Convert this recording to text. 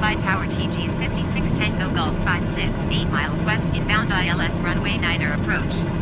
by Tower TG 56 Tango Golf 56, 8 miles west inbound ILS runway 9 approach.